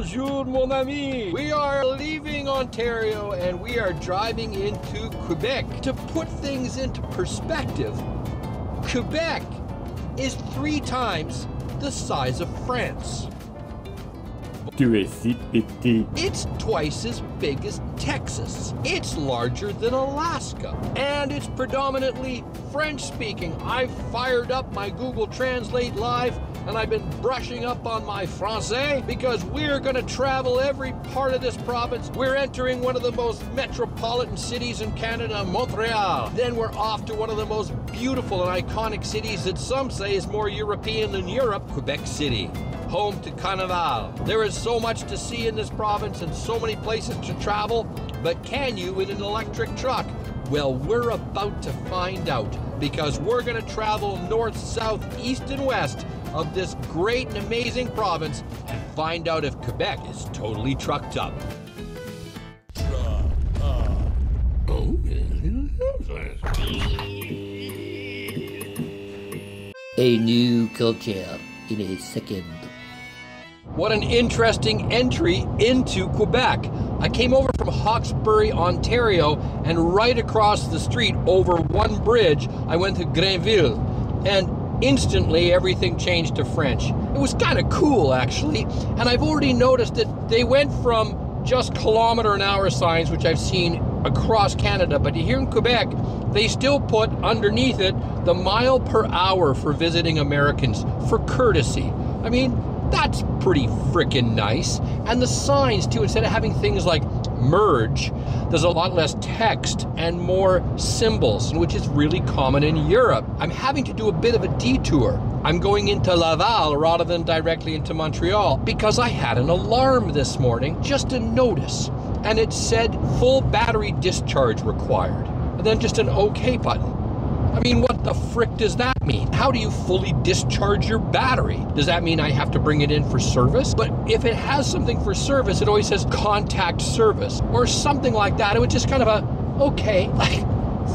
Bonjour, mon ami. We are leaving Ontario and we are driving into Quebec. To put things into perspective, Quebec is three times the size of France. Tu es si petit. It's twice as big as Texas. It's larger than Alaska. And it's predominantly French speaking. I've fired up my Google Translate Live and I've been brushing up on my Francais because we're going to travel every part of this province. We're entering one of the most metropolitan cities in Canada, Montreal. Then we're off to one of the most beautiful and iconic cities that some say is more European than Europe, Quebec City home to Carnival. There is so much to see in this province and so many places to travel, but can you in an electric truck? Well, we're about to find out because we're going to travel north, south, east, and west of this great and amazing province and find out if Quebec is totally trucked up. A new culture in a second. What an interesting entry into Quebec. I came over from Hawkesbury, Ontario, and right across the street over one bridge, I went to Grenville. And instantly everything changed to French. It was kind of cool, actually. And I've already noticed that they went from just kilometer an hour signs, which I've seen across Canada, but here in Quebec, they still put underneath it the mile per hour for visiting Americans for courtesy. I mean, that's pretty freaking nice. And the signs, too, instead of having things like merge, there's a lot less text and more symbols, which is really common in Europe. I'm having to do a bit of a detour. I'm going into Laval rather than directly into Montreal because I had an alarm this morning, just a notice, and it said full battery discharge required, and then just an OK button. I mean, what the frick does that mean? How do you fully discharge your battery? Does that mean I have to bring it in for service? But if it has something for service, it always says contact service or something like that. It was just kind of a, okay, like,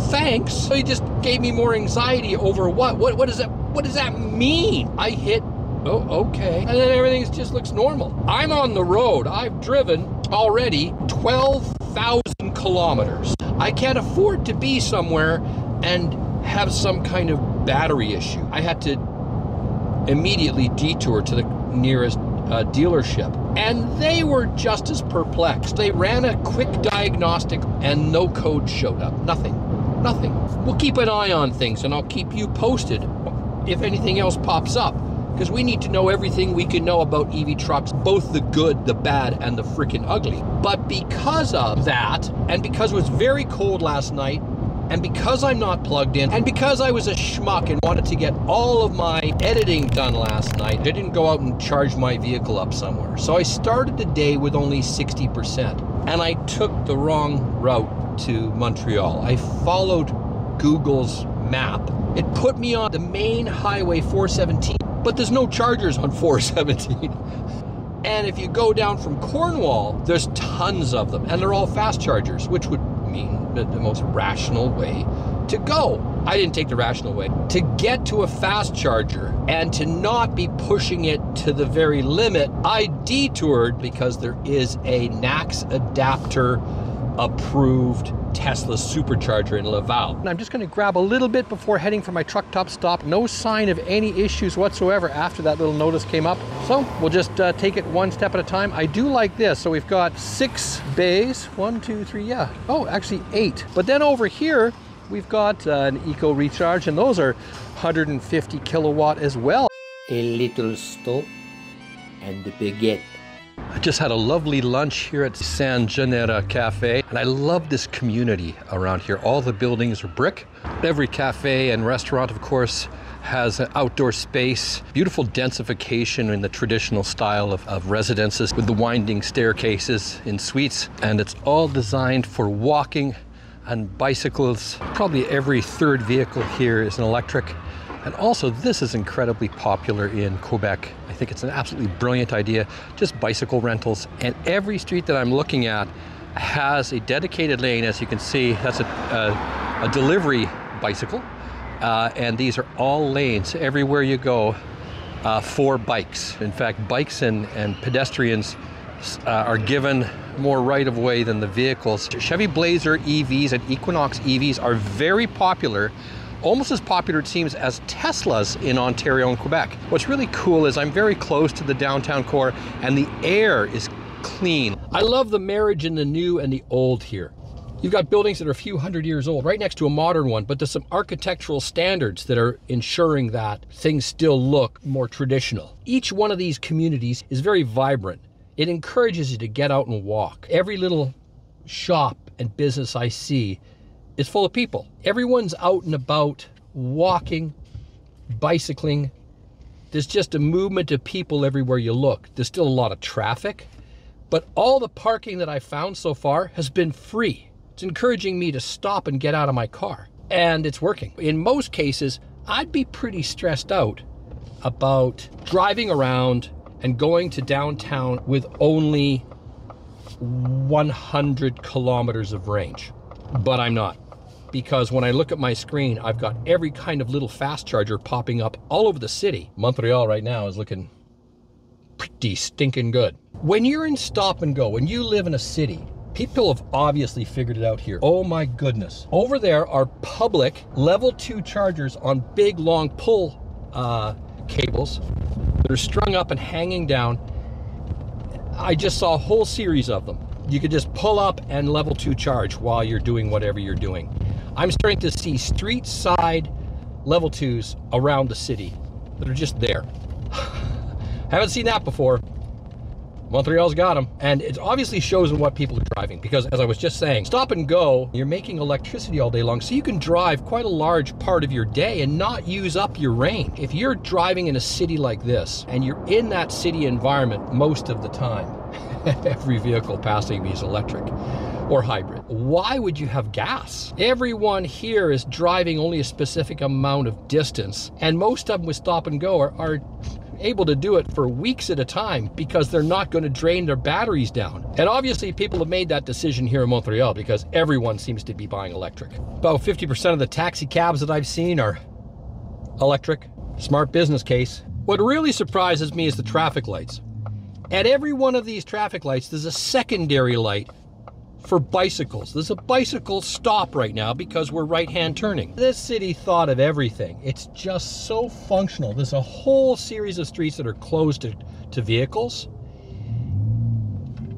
thanks. So he just gave me more anxiety over what? What, what does that, what does that mean? I hit Oh, okay. And then everything just looks normal. I'm on the road. I've driven already 12,000 kilometers. I can't afford to be somewhere and have some kind of battery issue. I had to immediately detour to the nearest uh, dealership. And they were just as perplexed. They ran a quick diagnostic and no code showed up. Nothing. Nothing. We'll keep an eye on things and I'll keep you posted if anything else pops up. Because we need to know everything we can know about EV trucks, both the good, the bad, and the freaking ugly. But because of that, and because it was very cold last night, and because I'm not plugged in, and because I was a schmuck and wanted to get all of my editing done last night, I didn't go out and charge my vehicle up somewhere. So I started the day with only 60%. And I took the wrong route to Montreal. I followed Google's map. It put me on the main highway 417, but there's no chargers on 417. And if you go down from Cornwall, there's tons of them, and they're all fast chargers, which would mean the, most rational way to go. I didn't take the rational way. To get to a fast charger and to not be pushing it to the very limit, I detoured because there is a NACS adapter approved Tesla supercharger in Laval. And I'm just going to grab a little bit before heading for my trucked up stop. No sign of any issues whatsoever after that little notice came up. So we'll just uh, take it one step at a time. I do like this. So we've got six bays. One, two, three, yeah. Oh, actually eight. But then over here, we've got uh, an eco recharge and those are 150 kilowatt as well. A little stop and the baguette. I just had a lovely lunch here at San Genera Cafe, and I love this community around here. All the buildings are brick. Every cafe and restaurant, of course, has an outdoor space, beautiful densification in the traditional style of, of residences with the winding staircases in suites, and it's all designed for walking and bicycles. Probably every third vehicle here is an electric. And also, this is incredibly popular in Quebec. I think it's an absolutely brilliant idea, just bicycle rentals. And every street that I'm looking at has a dedicated lane, as you can see, that's a, a, a delivery bicycle. Uh, and these are all lanes everywhere you go uh, for bikes. In fact, bikes and, and pedestrians uh, are given more right of way than the vehicles. Chevy Blazer EVs and Equinox EVs are very popular almost as popular it seems as Teslas in Ontario and Quebec. What's really cool is I'm very close to the downtown core and the air is clean. I love the marriage in the new and the old here. You've got buildings that are a few hundred years old right next to a modern one, but there's some architectural standards that are ensuring that things still look more traditional. Each one of these communities is very vibrant. It encourages you to get out and walk. Every little shop and business I see is full of people. Everyone's out and about, walking, bicycling. There's just a movement of people everywhere you look. There's still a lot of traffic, but all the parking that I found so far has been free. It's encouraging me to stop and get out of my car, and it's working. In most cases, I'd be pretty stressed out about driving around and going to downtown with only 100 kilometers of range, but I'm not because when I look at my screen, I've got every kind of little fast charger popping up all over the city. Montreal right now is looking pretty stinking good. When you're in stop and go, when you live in a city, people have obviously figured it out here. Oh my goodness. Over there are public level two chargers on big long pull uh, cables that are strung up and hanging down. I just saw a whole series of them. You could just pull up and level two charge while you're doing whatever you're doing. I'm starting to see street side level twos around the city that are just there. Haven't seen that before. Montreal's got them. And it obviously shows in what people are driving because, as I was just saying, stop and go, you're making electricity all day long. So you can drive quite a large part of your day and not use up your range. If you're driving in a city like this and you're in that city environment most of the time, every vehicle passing me is electric or hybrid. Why would you have gas? Everyone here is driving only a specific amount of distance, and most of them with stop and go are, are able to do it for weeks at a time because they're not going to drain their batteries down. And obviously, people have made that decision here in Montreal because everyone seems to be buying electric. About 50% of the taxi cabs that I've seen are electric. Smart business case. What really surprises me is the traffic lights. At every one of these traffic lights, there's a secondary light for bicycles. There's a bicycle stop right now because we're right hand turning. This city thought of everything. It's just so functional. There's a whole series of streets that are closed to, to vehicles.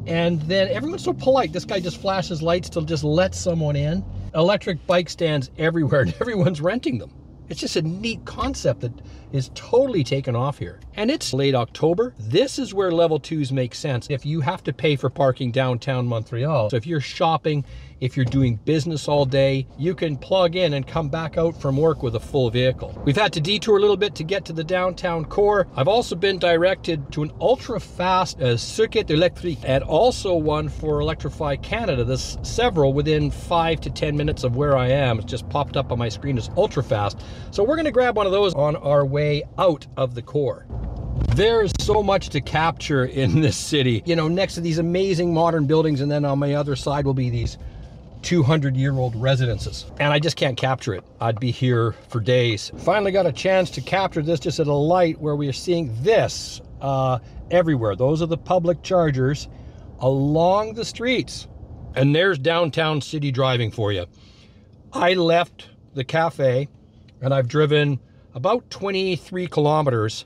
And then everyone's so polite. This guy just flashes lights to just let someone in. Electric bike stands everywhere and everyone's renting them. It's just a neat concept that is totally taken off here. And it's late October. This is where level twos make sense. If you have to pay for parking downtown Montreal, so if you're shopping if you're doing business all day, you can plug in and come back out from work with a full vehicle. We've had to detour a little bit to get to the downtown core. I've also been directed to an ultra fast uh, Circuit Electrique and also one for Electrify Canada. There's several within five to 10 minutes of where I am. It's just popped up on my screen as ultra fast. So we're gonna grab one of those on our way out of the core. There's so much to capture in this city. You know, next to these amazing modern buildings, and then on my other side will be these 200 year old residences. And I just can't capture it. I'd be here for days. Finally got a chance to capture this just at a light where we are seeing this uh, everywhere. Those are the public chargers along the streets. And there's downtown city driving for you. I left the cafe and I've driven about 23 kilometers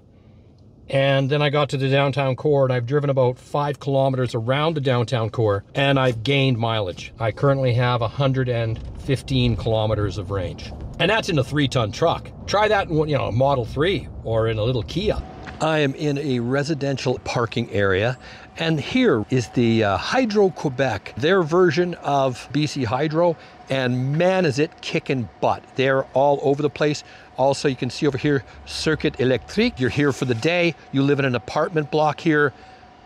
and then I got to the downtown core and I've driven about five kilometers around the downtown core and I've gained mileage. I currently have 115 kilometers of range. And that's in a three ton truck. Try that in you know, a Model 3 or in a little Kia. I am in a residential parking area, and here is the uh, Hydro Quebec, their version of BC Hydro, and man, is it kicking butt. They're all over the place. Also, you can see over here, Circuit Electrique. You're here for the day. You live in an apartment block here.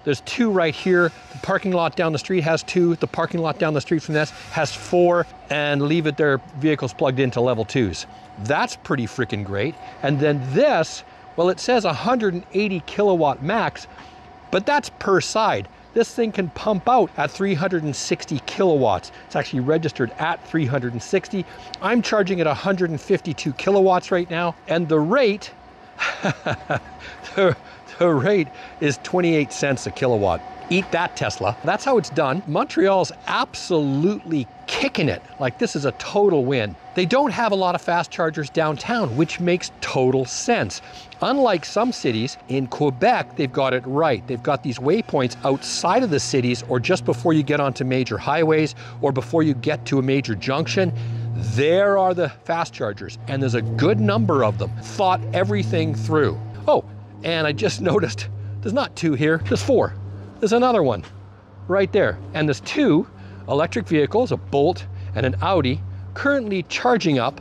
There's two right here. The parking lot down the street has two. The parking lot down the street from this has four and leave it their vehicles plugged into level twos. That's pretty freaking great. And then this, well, it says 180 kilowatt max, but that's per side. This thing can pump out at 360 kilowatts. It's actually registered at 360. I'm charging at 152 kilowatts right now, and the rate, the, the rate is 28 cents a kilowatt. Eat that, Tesla. That's how it's done. Montreal's absolutely kicking it. Like, this is a total win. They don't have a lot of fast chargers downtown, which makes total sense. Unlike some cities, in Quebec, they've got it right. They've got these waypoints outside of the cities or just before you get onto major highways or before you get to a major junction. There are the fast chargers, and there's a good number of them. Thought everything through. Oh, and I just noticed there's not two here, there's four. There's another one right there. And there's two electric vehicles, a Bolt and an Audi, currently charging up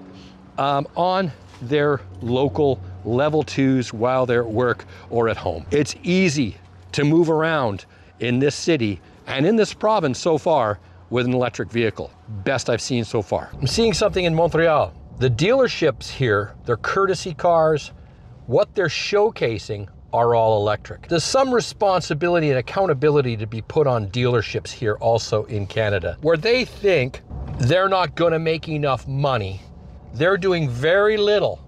um, on their local level twos while they're at work or at home. It's easy to move around in this city and in this province so far with an electric vehicle. Best I've seen so far. I'm seeing something in Montreal. The dealerships here, they're courtesy cars, what they're showcasing are all electric. There's some responsibility and accountability to be put on dealerships here also in Canada, where they think they're not going to make enough money. They're doing very little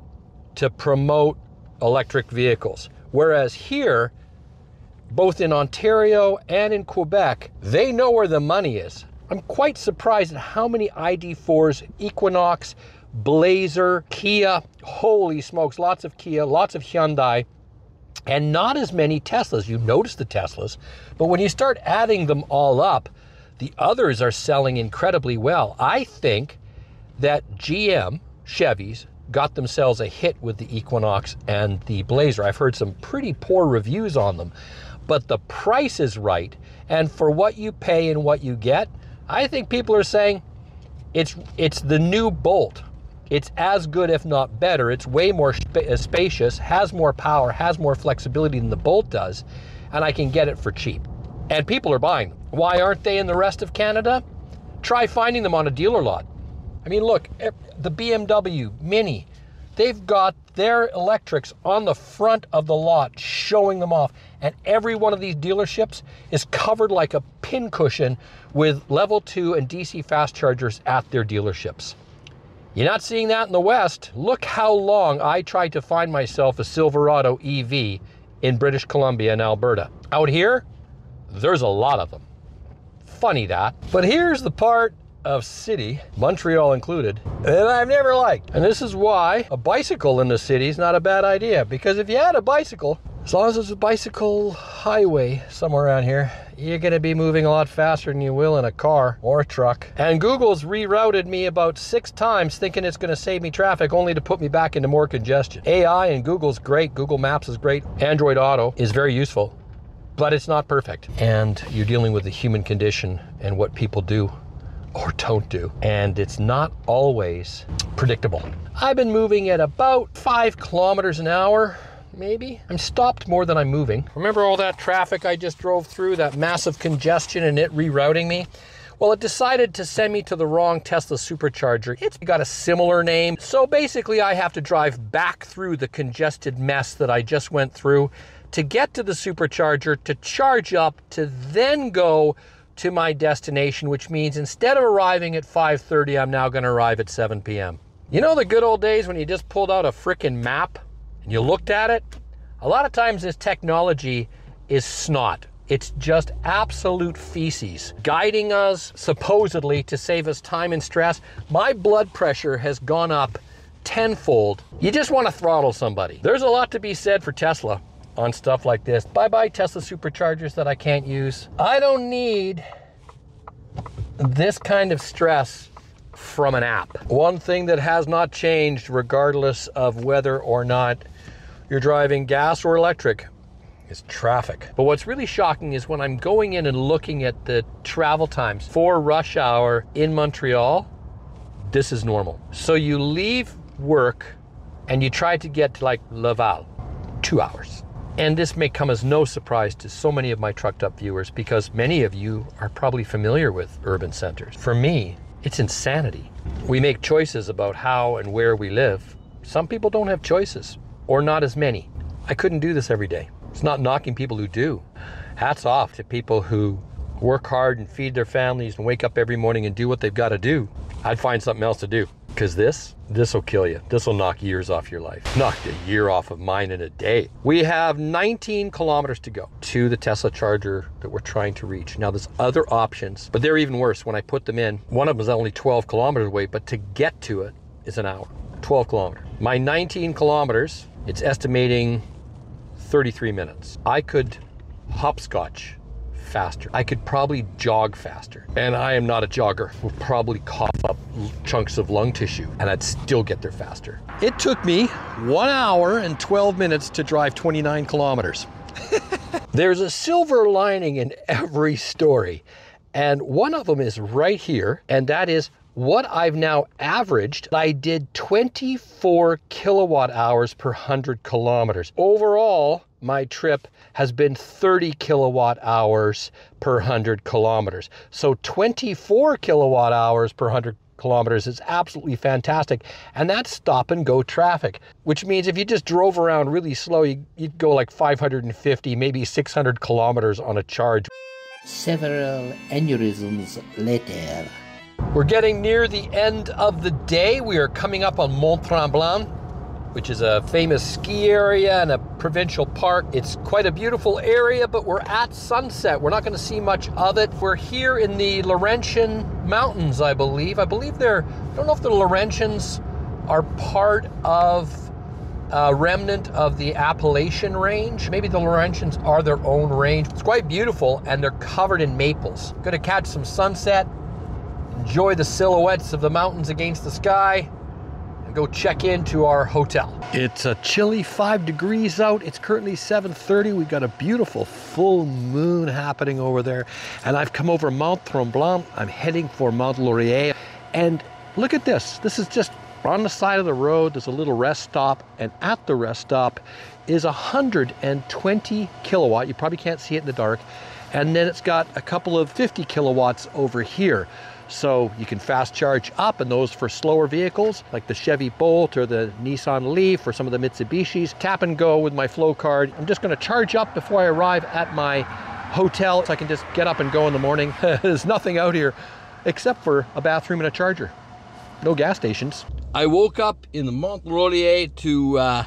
to promote electric vehicles. Whereas here, both in Ontario and in Quebec, they know where the money is. I'm quite surprised at how many ID4s, Equinox, Blazer, Kia, holy smokes, lots of Kia, lots of Hyundai, and not as many Teslas. You notice the Teslas, but when you start adding them all up, the others are selling incredibly well. I think that GM, Chevys, got themselves a hit with the Equinox and the Blazer. I've heard some pretty poor reviews on them, but the price is right. And for what you pay and what you get, I think people are saying it's it's the new Bolt. It's as good, if not better. It's way more spa- uh, spacious, has more power, has more flexibility than the Bolt does, and I can get it for cheap. And people are buying them. Why aren't they in the rest of Canada? Try finding them on a dealer lot. I mean, look, eh, the BMW Mini, they've got their electrics on the front of the lot showing them off. And every one of these dealerships is covered like a pincushion with level 2 and DC fast chargers at their dealerships. You're not seeing that in the West. Look how long I tried to find myself a Silverado EV in British Columbia and Alberta. Out here, there's a lot of them. Funny that. But here's the part of city, Montreal included, that I've never liked. And this is why a bicycle in the city is not a bad idea. Because if you had a bicycle, as long as there's a bicycle highway somewhere around here, you're going to be moving a lot faster than you will in a car or a truck. And Google's rerouted me about six times thinking it's going to save me traffic only to put me back into more congestion. AI and Google's great. Google Maps is great. Android Auto is very useful, but it's not perfect. And you're dealing with the human condition and what people do or don't do. And it's not always predictable. I've been moving at about five kilometers an hour maybe. I'm stopped more than I'm moving. Remember all that traffic I just drove through, that massive congestion and it rerouting me? Well, it decided to send me to the wrong Tesla supercharger. It's got a similar name. So basically, I have to drive back through the congested mess that I just went through to get to the supercharger to charge up to then go to my destination, which means instead of arriving at 5:30, I'm now going to arrive at 7 p.m. You know the good old days when you just pulled out a frickin' map and you looked at it? A lot of times this technology is snot. It's just absolute feces guiding us supposedly to save us time and stress. My blood pressure has gone up tenfold. You just want to throttle somebody. There's a lot to be said for Tesla on stuff like this. Bye bye Tesla superchargers that I can't use. I don't need this kind of stress from an app. One thing that has not changed, regardless of whether or not you're driving gas or electric, is traffic. But what's really shocking is when I'm going in and looking at the travel times for rush hour in Montreal, this is normal. So you leave work and you try to get to like Laval, two hours. And this may come as no surprise to so many of my trucked up viewers because many of you are probably familiar with urban centers. For me, it's insanity. We make choices about how and where we live. Some people don't have choices, or not as many. I couldn't do this every day. It's not knocking people who do. Hats off to people who work hard and feed their families and wake up every morning and do what they've got to do. I'd find something else to do. Because this, this will kill you. This will knock years off your life. Knocked a year off of mine in a day. We have 19 kilometers to go to the Tesla charger that we're trying to reach. Now, there's other options, but they're even worse when I put them in. One of them is only 12 kilometers away, but to get to it is an hour. 12 kilometers. My 19 kilometers, it's estimating 33 minutes. I could hopscotch faster. I could probably jog faster. And I am not a jogger. Will probably cough up chunks of lung tissue and I'd still get there faster. It took me one hour and 12 minutes to drive 29 kilometers. There's a silver lining in every story. And one of them is right here, and that is what I've now averaged, I did 24 kilowatt hours per 100 kilometers. Overall, my trip has been 30 kilowatt hours per 100 kilometers. So 24 kilowatt hours per 100 kilometers is absolutely fantastic. And that's stop and go traffic, which means if you just drove around really slow, you, would go like 550, maybe 600 kilometers on a charge. Several aneurysms later. We're getting near the end of the day. We are coming up on Mont Tremblant, which is a famous ski area and a provincial park. It's quite a beautiful area, but we're at sunset. We're not going to see much of it. We're here in the Laurentian Mountains, I believe. I believe they're, I don't know if the Laurentians are part of a remnant of the Appalachian range. Maybe the Laurentians are their own range. It's quite beautiful and they're covered in maples. Going to catch some sunset enjoy the silhouettes of the mountains against the sky, and go check into our hotel. It's a chilly five degrees out. It's currently 7.30. We've got a beautiful full moon happening over there. And I've come over Mount Tremblant. I'm heading for Mount Laurier. And look at this. This is just on the side of the road. There's a little rest stop. And at the rest stop is 120 kilowatt. You probably can't see it in the dark. And then it's got a couple of 50 kilowatts over here. So you can fast charge up and those for slower vehicles like the Chevy Bolt or the Nissan Leaf or some of the Mitsubishis. Tap and go with my FLO card. I'm just gonna charge up before I arrive at my hotel so I can just get up and go in the morning. There's nothing out here except for a bathroom and a charger. No gas stations. I woke up in the Mont Laurier to uh,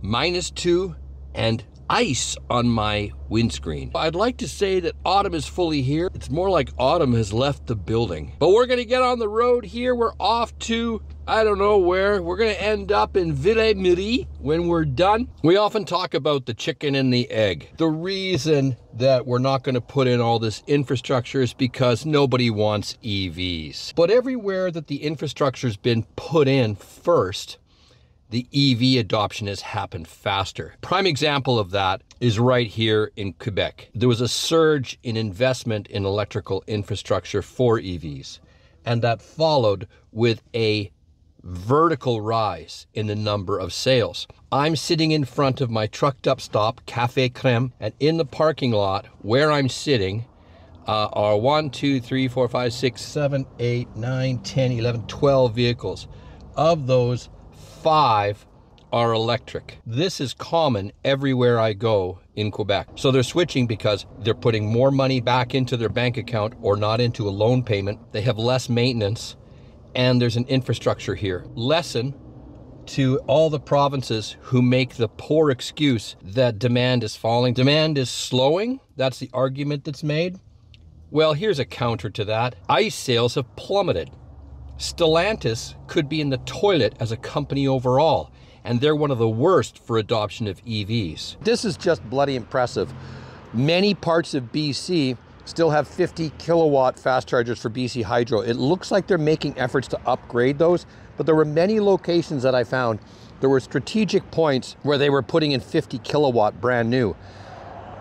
minus two and ice on my windscreen. I'd like to say that autumn is fully here. It's more like autumn has left the building. But we're gonna get on the road here. We're off to I don't know where. We're to end up in Ville-Marie when we're done. We often talk about the chicken and the egg. The reason that we're not to put in all this infrastructure is because nobody wants EVs. But everywhere that the infrastructure's been put in first, the EV adoption has happened faster. Prime example of that is right here in Quebec. There was a surge in investment in electrical infrastructure for EVs, and that followed with a vertical rise in the number of sales. I'm sitting in front of my trucked up stop, Cafe Creme, and in the parking lot where I'm sitting uh, are 1, 2, 3, 4, 5, 6, 7, 8, 9, 10, 11, 12 vehicles. Of those, five are electric. This is common everywhere I go in Quebec. So they're switching because they're putting more money back into their bank account or not into a loan payment. They have less maintenance and there's an infrastructure here. Lesson to all the provinces who make the poor excuse that demand is falling. Demand is slowing. That's the argument that's made. Well, here's a counter to that. ICE sales have plummeted. Stellantis could be in the toilet as a company overall, and they're one of the worst for adoption of EVs. This is just bloody impressive. Many parts of BC still have 50 kilowatt fast chargers for BC Hydro. It looks like they're making efforts to upgrade those, but there were many locations that I found. There were strategic points where they were putting in 50 kilowatt brand new.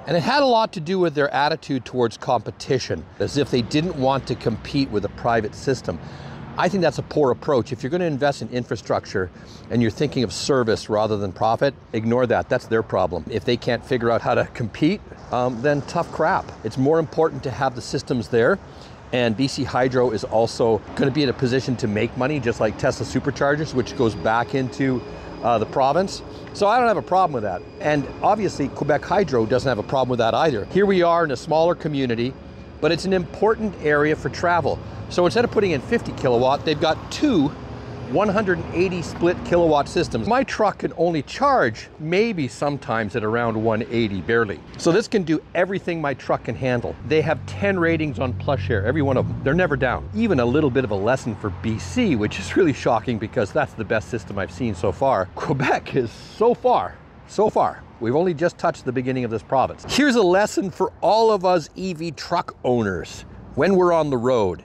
And it had a lot to do with their attitude towards competition, as if they didn't want to compete with a private system. I think that's a poor approach. If you're going to invest in infrastructure and you're thinking of service rather than profit, ignore that. That's their problem. If they can't figure out how to compete, um, then tough crap. It's more important to have the systems there. And BC Hydro is also going to be in a position to make money, just like Tesla Superchargers, which goes back into uh, the province. So I don't have a problem with that. And obviously, Quebec Hydro doesn't have a problem with that either. Here we are in a smaller community, but it's an important area for travel. So instead of putting in 50 kilowatt, they've got two 180 split kilowatt systems. My truck can only charge maybe sometimes at around 180, barely. So this can do everything my truck can handle. They have 10 ratings on PlugShare, every one of them. They're never down. Even a little bit of a lesson for BC, which is really shocking because that's the best system I've seen so far. Quebec is so far, so far. We've only just touched the beginning of this province. Here's a lesson for all of us EV truck owners when we're on the road.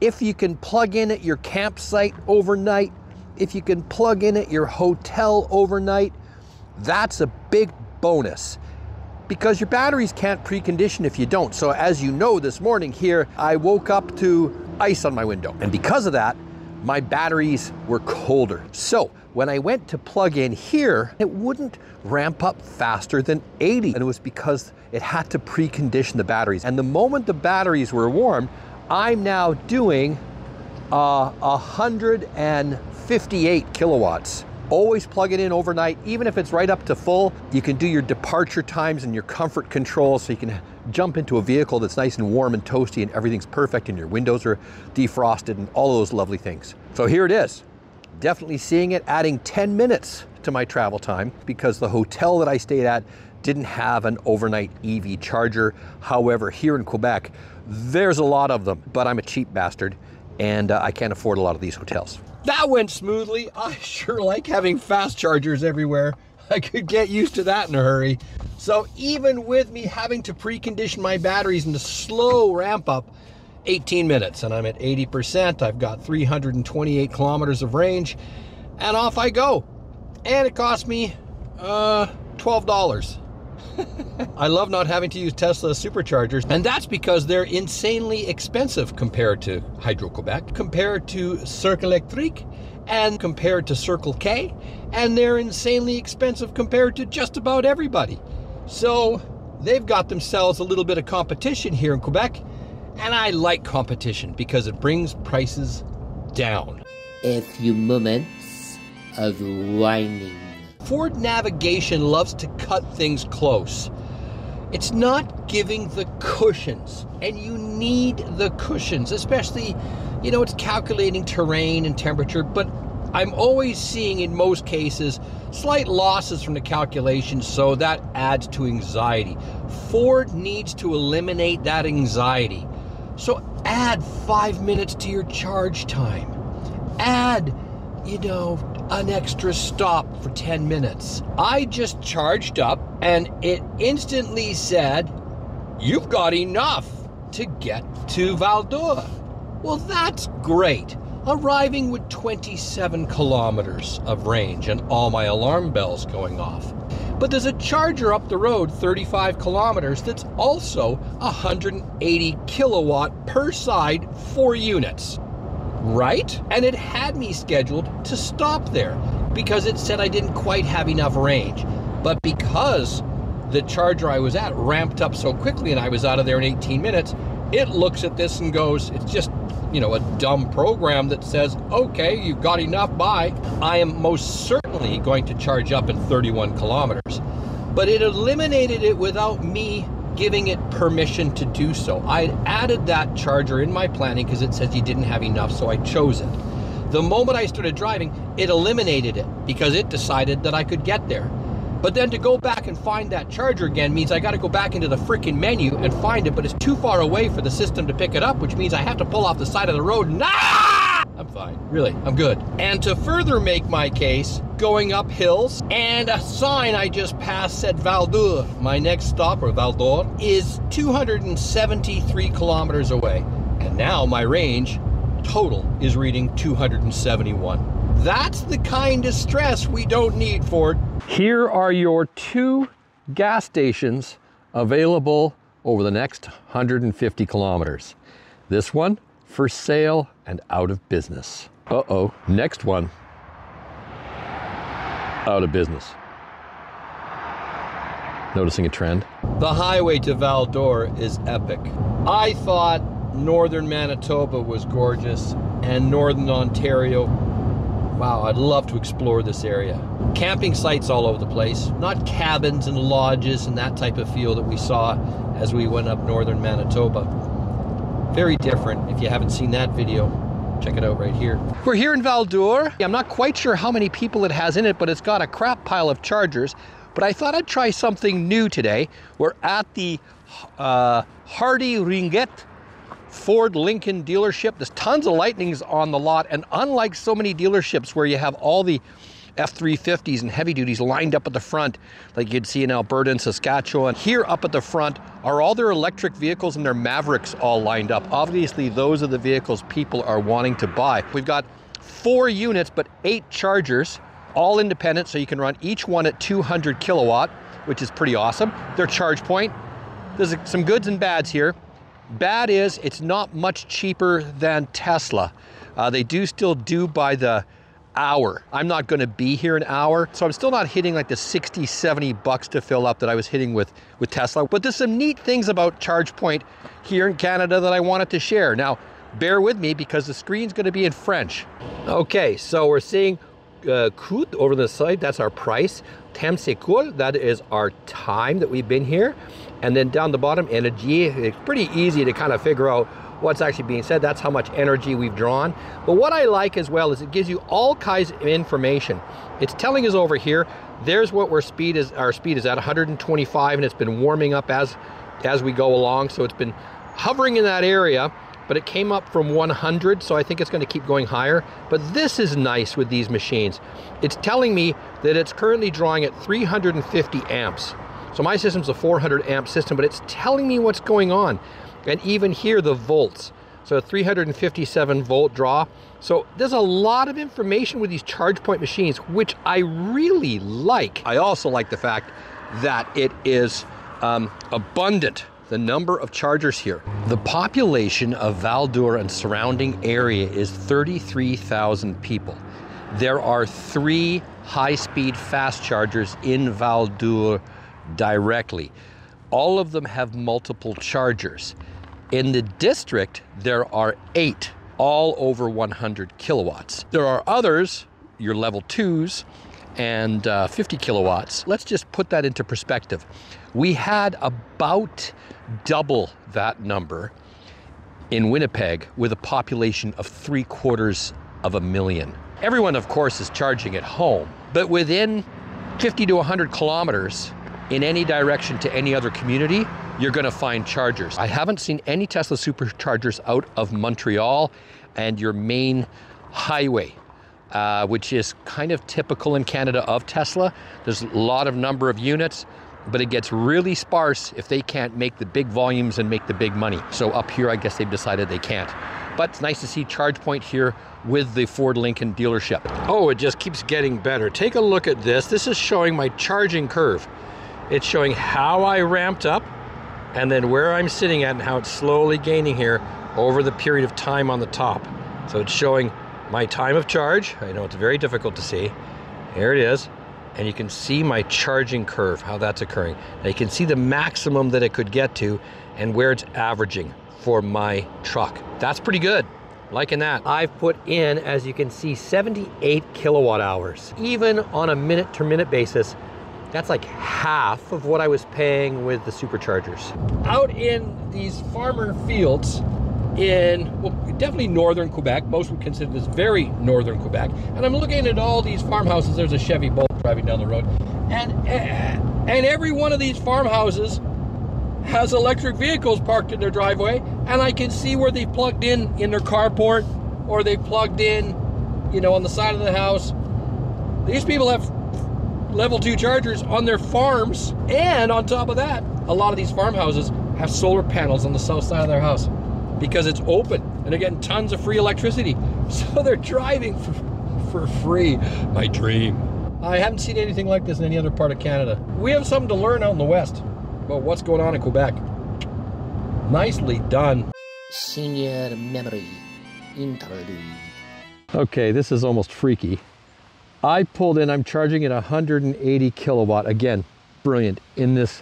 If you can plug in at your campsite overnight, if you can plug in at your hotel overnight, that's a big bonus because your batteries can't precondition if you don't. So, as you know, this morning here, I woke up to ice on my window. And because of that, my batteries were colder. So, when I went to plug in here, it wouldn't ramp up faster than 80. And it was because it had to precondition the batteries. And the moment the batteries were warm, I'm now doing uh, 158 kilowatts. Always plug it in overnight, even if it's right up to full. You can do your departure times and your comfort control so you can jump into a vehicle that's nice and warm and toasty and everything's perfect and your windows are defrosted and all those lovely things. So here it is. Definitely seeing it, adding 10 minutes to my travel time because the hotel that I stayed at didn't have an overnight EV charger. However, here in Quebec, there's a lot of them, but I'm a cheap bastard and uh, I can't afford a lot of these hotels. That went smoothly. I sure like having fast chargers everywhere. I could get used to that in a hurry. So even with me having to precondition my batteries and the slow ramp up, 18 minutes and I'm at 80%. I've got 328 kilometers of range and off I go. And it cost me uh, $12. I love not having to use Tesla superchargers, and that's because they're insanely expensive compared to Hydro-Quebec, compared to Circuit Electrique, and compared to Circle K, and they're insanely expensive compared to just about everybody. So they've got themselves a little bit of competition here in Quebec, and I like competition because it brings prices down. A few moments of whining. Ford Navigation loves to cut things close. It's not giving the cushions, and you need the cushions, especially, you know, it's calculating terrain and temperature, but I'm always seeing in most cases slight losses from the calculations, so that adds to anxiety. Ford needs to eliminate that anxiety. So add five minutes to your charge time. Add, you know, an extra stop for 10 minutes. I just charged up and it instantly said, You've got enough to get to Val d'Or. Well, that's great. Arriving with 27 kilometers of range and all my alarm bells going off. But there's a charger up the road 35 kilometers that's also 180 kilowatt per side, four units right? And it had me scheduled to stop there because it said I didn't quite have enough range. But because the charger I was at ramped up so quickly and I was out of there in 18 minutes, it looks at this and goes, it's just, you know, a dumb program that says, okay, you've got enough by. I am most certainly going to charge up in 31 kilometers. But it eliminated it without me giving it permission to do so. I added that charger in my planning because it says you didn't have enough, so I chose it. The moment I started driving, it eliminated it because it decided that I could get there. But then to go back and find that charger again means I got to go back into the freaking menu and find it, but it's too far away for the system to pick it up, which means I have to pull off the side of the road. Nah! I'm fine. Really, I'm good. And to further make my case, going up hills, and a sign I just passed said Val d'Or. My next stop, or Val d'Or, is 273 kilometers away. And now my range total is reading 271. That's the kind of stress we don't need, Ford. Here are your two gas stations available over the next 150 kilometers. This one for sale and out of business. Uh oh, next one. Out of business. Noticing a trend? The highway to Val d'Or is epic. I thought northern Manitoba was gorgeous and northern Ontario. Wow, I'd love to explore this area. Camping sites all over the place, not cabins and lodges and that type of feel that we saw as we went up northern Manitoba. Very different if you haven't seen that video. Check it out right here. We're here in Val d'Or. I'm not quite sure how many people it has in it, but it's got a crap pile of chargers. But I thought I'd try something new today. We're at the uh, Hardy Ringet Ford Lincoln dealership. There's tons of lightnings on the lot, and unlike so many dealerships where you have all the F-350s and heavy duties lined up at the front, like you'd see in Alberta and Saskatchewan. Here up at the front are all their electric vehicles and their Mavericks all lined up. Obviously, those are the vehicles people are wanting to buy. We've got four units, but eight chargers, all independent, so you can run each one at 200 kilowatt, which is pretty awesome. Their charge point. There's some goods and bads here. Bad is it's not much cheaper than Tesla. Uh, they do still do by the hour. I'm not going to be here an hour, so I'm still not hitting like the 60, 70 bucks to fill up that I was hitting with, with Tesla. But there's some neat things about ChargePoint here in Canada that I wanted to share. Now, bear with me because the screen's going to be in French. Okay, so we're seeing uh, coût over the side, that's our price. Temps écoulé, that is our time that we've been here. And then down the bottom, energy, it's pretty easy to kind of figure out what's actually being said. That's how much energy we've drawn. But what I like as well is it gives you all kinds of information. It's telling us over here, there's what our speed is, our speed is at 125 and it's been warming up as, as we go along. So it's been hovering in that area, but it came up from 100, so I think it's gonna keep going higher. But this is nice with these machines. It's telling me that it's currently drawing at 350 amps. So my system's a 400 amp system, but it's telling me what's going on. And even here, the volts. So 357 volt draw. So there's a lot of information with these ChargePoint machines, which I really like. I also like the fact that it is um, abundant, the number of chargers here. The population of Val d'Or and surrounding area is 33,000 people. There are three high-speed fast chargers in Val d'Or directly. All of them have multiple chargers. In the district, there are eight, all over 100 kilowatts. There are others, your level twos, and uh, 50 kilowatts. Let's just put that into perspective. We had about double that number in Winnipeg with a population of three quarters of a million. Everyone, of course, is charging at home, but within 50 to 100 kilometers in any direction to any other community, you're going to find chargers. I haven't seen any Tesla superchargers out of Montreal and your main highway, uh, which is kind of typical in Canada of Tesla. There's a lot of number of units, but it gets really sparse if they can't make the big volumes and make the big money. So up here, I guess they've decided they can't. But it's nice to see ChargePoint here with the Ford Lincoln dealership. Oh, it just keeps getting better. Take a look at this. This is showing my charging curve. It's showing how I ramped up and then where I'm sitting at and how it's slowly gaining here over the period of time on the top. So it's showing my time of charge. I know it's very difficult to see. Here it is. And you can see my charging curve, how that's occurring. Now you can see the maximum that it could get to and where it's averaging for my truck. That's pretty good. Liking that. I've put in, as you can see, 78 kilowatt hours. Even on a minute to minute basis, that's like half of what I was paying with the superchargers. Out in these farmer fields in, well, definitely northern Quebec. Most would consider this very northern Quebec. And I'm looking at all these farmhouses. There's a Chevy Bolt driving down the road. And, eh, and every one of these farmhouses has electric vehicles parked in their driveway. And I can see where they've plugged in in their carport or they've plugged in, you know, on the side of the house. These people have level two chargers on their farms. And on top of that, a lot of these farmhouses have solar panels on the south side of their house because it's open and they're getting tons of free electricity. So they're driving for, for free. My dream. I haven't seen anything like this in any other part of Canada. We have something to learn out in the West about what's going on in Quebec. Nicely done. Senior memory interlude. Okay, this is almost freaky. I pulled in, I'm charging at 180 kilowatt, again, brilliant, in this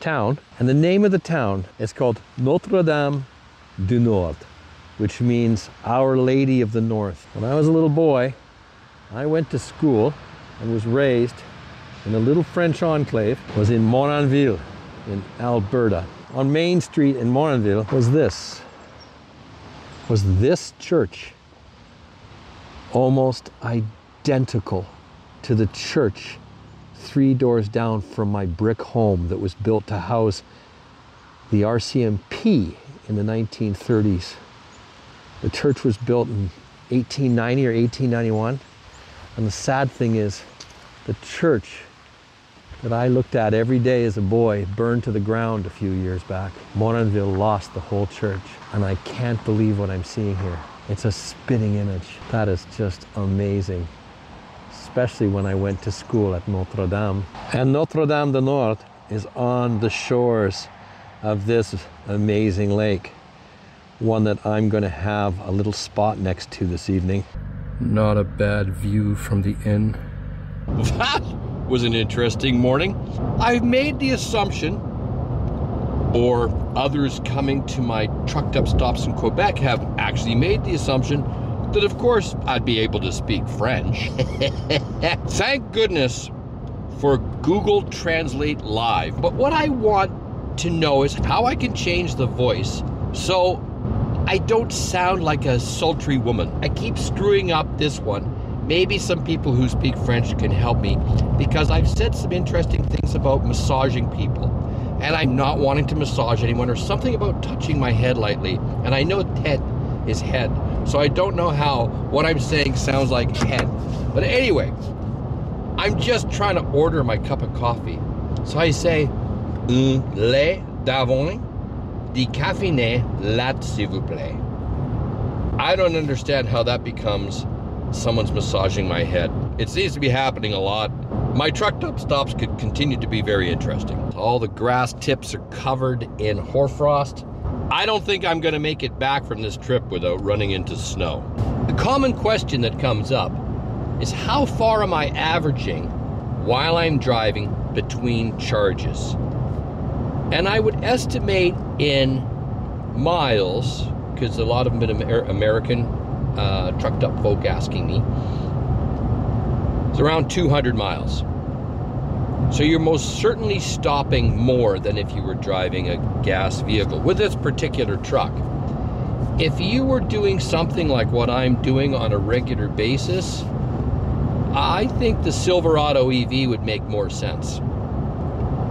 town. And the name of the town is called Notre Dame du Nord, which means Our Lady of the North. When I was a little boy, I went to school and was raised in a little French enclave, was in Morinville in Alberta. On Main Street in Morinville was this, was this church. almost identical to the church three doors down from my brick home that was built to house the RCMP in the 1930s. The church was built in 1890 or 1891. And the sad thing is, the church that I looked at every day as a boy burned to the ground a few years back. Morinville lost the whole church. And I can't believe what I'm seeing here. It's a spitting image. That is just amazing especially when I went to school at Notre Dame. And Notre Dame de Nord is on the shores of this amazing lake, one that I'm going to have a little spot next to this evening. Not a bad view from the inn. That was an interesting morning. I've made the assumption, or others coming to my trucked up stops in Quebec have actually made the assumption that of course I'd be able to speak French. Thank goodness for Google Translate Live. But what I want to know is how I can change the voice so I don't sound like a sultry woman. I keep screwing up this one. Maybe some people who speak French can help me because I've said some interesting things about massaging people. And I'm not wanting to massage anyone or something about touching my head lightly. And I know Ted is head. So I don't know how what I'm saying sounds like head. But anyway, I'm just trying to order my cup of coffee. So I say, mm, un lait d'avoine, décaffiné, latte s'il vous plaît. I don't understand how that becomes someone's massaging my head. It seems to be happening a lot. My trucked up stops could continue to be very interesting. All the grass tips are covered in hoarfrost. I don't think I'm going to make it back from this trip without running into snow. The common question that comes up is how far am I averaging while I'm driving between charges? And I would estimate in miles, because a lot of them been Amer American uh, trucked up folk asking me, it's around 200 miles. So you're most certainly stopping more than if you were driving a gas vehicle with this particular truck. If you were doing something like what I'm doing on a regular basis, I think the Silverado EV would make more sense.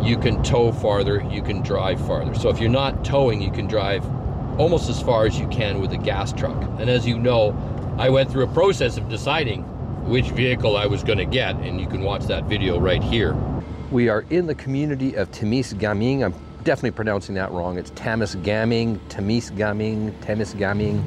You can tow farther, you can drive farther. So if you're not towing, you can drive almost as far as you can with a gas truck. And as you know, I went through a process of deciding which vehicle I was going to get, and you can watch that video right here. We are in the community of Témisgaming. I'm definitely pronouncing that wrong. It's Tamis-Gaming, Témisgaming, Témisgaming.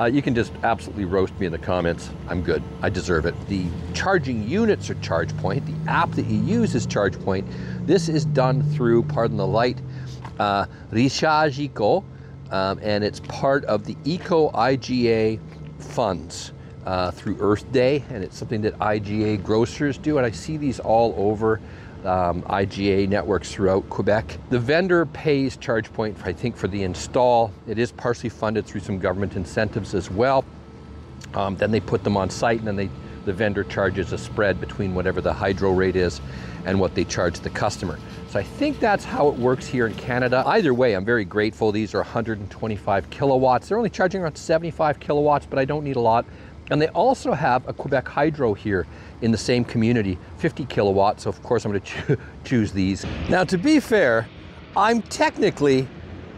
Uh, you can just absolutely roast me in the comments. I'm good. I deserve it. The charging units are ChargePoint. The app that you use is ChargePoint. This is done through, pardon the light, uh, Recharge Eco, um, and it's part of the Eco IGA funds uh, through Earth Day, and it's something that IGA grocers do, and I see these all over um, IGA networks throughout Quebec. The vendor pays ChargePoint, I think, for the install. It is partially funded through some government incentives as well. Um, then they put them on site, and then they, the vendor charges a spread between whatever the hydro rate is and what they charge the customer. So I think that's how it works here in Canada. Either way, I'm very grateful. These are 125 kilowatts. They're only charging around 75 kilowatts, but I don't need a lot. And they also have a Quebec Hydro here in the same community, 50 kilowatts. So of course I'm going to cho choose these. Now to be fair, I'm technically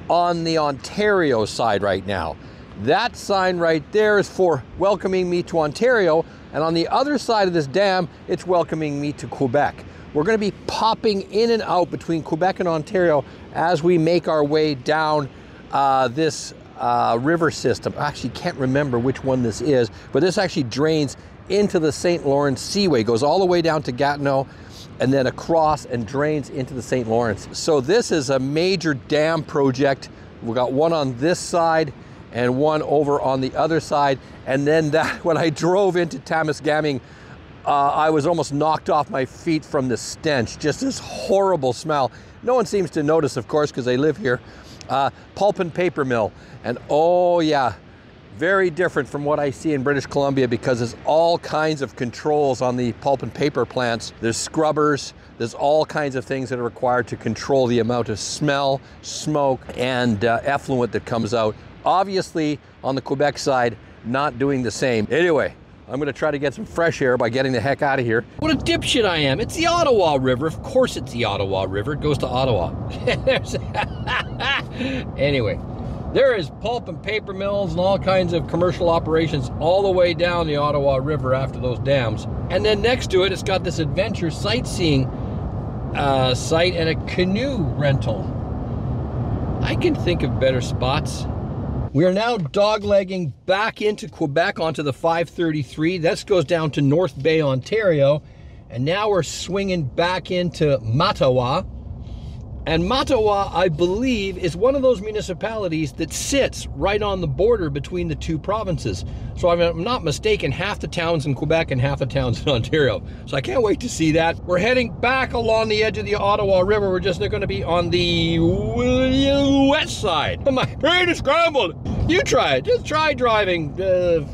on the Ontario side right now. That sign right there is for welcoming me to Ontario, and on the other side of this dam, it's welcoming me to Quebec. We're going to be popping in and out between Quebec and Ontario as we make our way down uh, this uh, river system. I actually can't remember which one this is, but this actually drains into the St. Lawrence Seaway, goes all the way down to Gatineau and then across and drains into the St. Lawrence. So this is a major dam project. We've got one on this side and one over on the other side. And then that, when I drove into Tamis-Gaming, uh, I was almost knocked off my feet from the stench, just this horrible smell. No one seems to notice, of course, because they live here. Uh, pulp and paper mill. And oh yeah, very different from what I see in British Columbia because there's all kinds of controls on the pulp and paper plants. There's scrubbers, there's all kinds of things that are required to control the amount of smell, smoke, and uh, effluent that comes out. Obviously, on the Quebec side, not doing the same. Anyway, I'm gonna try to get some fresh air by getting the heck out of here. What a dipshit I am. It's the Ottawa River. Of course it's the Ottawa River. It goes to Ottawa. anyway, there is pulp and paper mills and all kinds of commercial operations all the way down the Ottawa River after those dams. And then next to it, it's got this adventure sightseeing uh, site and a canoe rental. I can think of better spots. We are now doglegging back into Quebec onto the 533. This goes down to North Bay, Ontario. And now we're swinging back into Mattawa. And Mattawa, I believe, is one of those municipalities that sits right on the border between the two provinces. So I'm not mistaken, half the towns in Quebec and half the towns in Ontario. So I can't wait to see that. We're heading back along the edge of the Ottawa River. We're just going to be on the west side. My brain is scrambled. You try it. Just try driving uh,